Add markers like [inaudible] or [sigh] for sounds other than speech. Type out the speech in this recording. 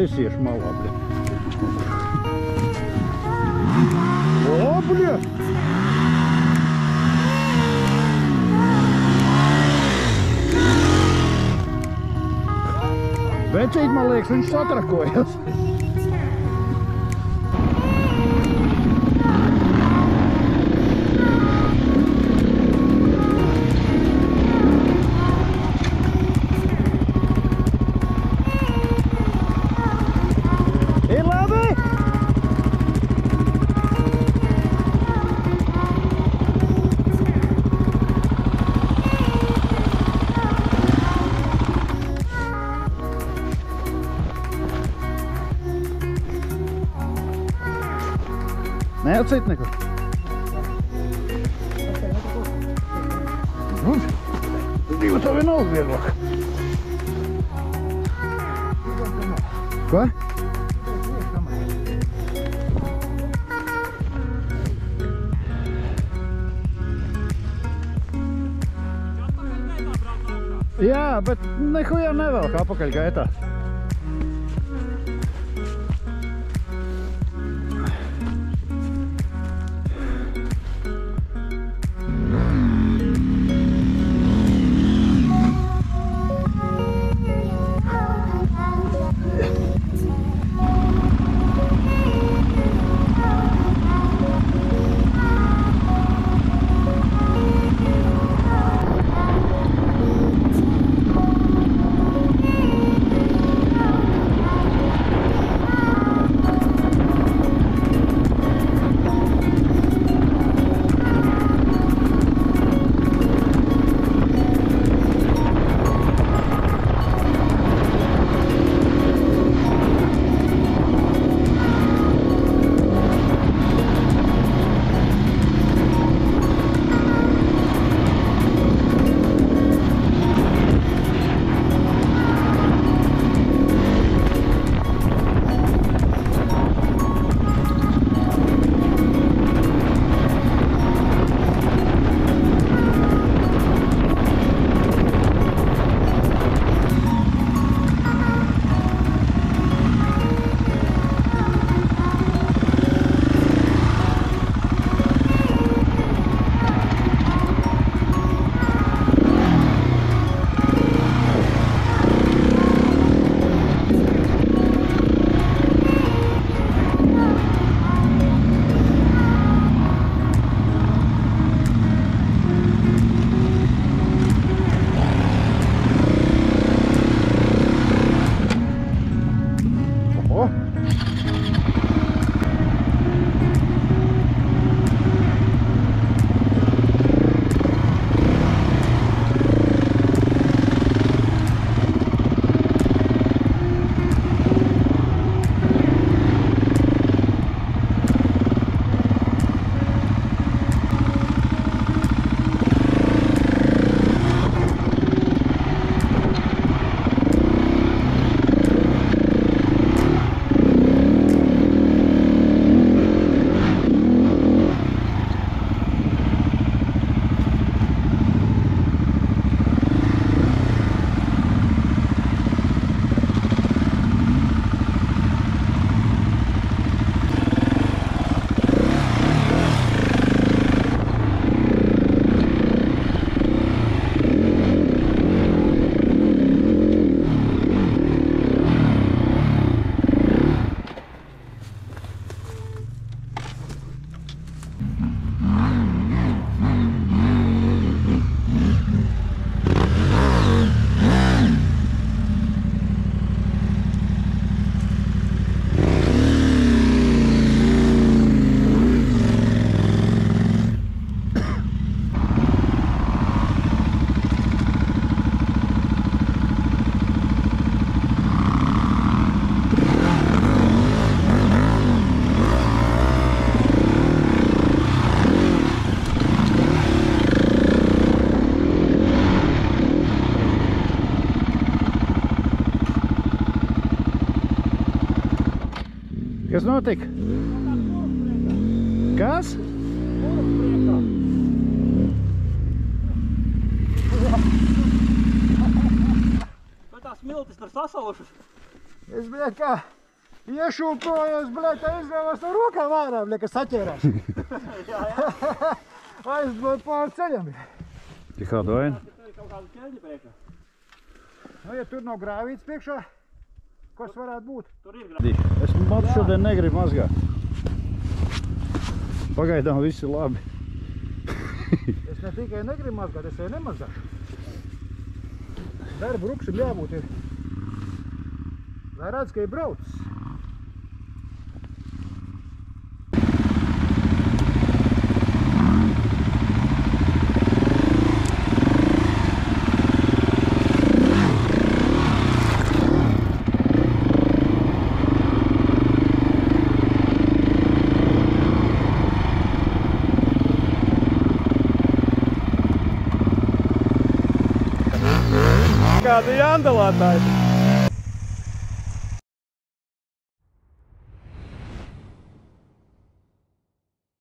Es iešu malā, bļa. O, bļa! Vecīt, man liekas, viņš satrakojas. Ne, odsajte neko. Zdaj hm. bo to vino odvedlo. Kaj? Ja, bet nehuja nevelika apaļgaitā. Kas notika? Kas? Vai tās miltis tur sasalušas? Es, bļet, kā iešūpojos, bļet, tā izrāvās no rokām ārā, bļet, kas saķērās. [laughs] [laughs] Aizblot pār ceļam. Tik kādu vainu? Tur ir kaut kāda ķēļa priekšā. Nu, ja tur nav grāvīts priekšā, kas varētu būt? Tur ir grāmatā. Es matu šodien negribu mazgāt. Pagaidām viss ir labi. Es ne tikai negribu mazgāt, es arī nemazgāšu. Darba rukšam jābūt ir. Lai redz, ka ir braucis. Kāda ir andalātāja?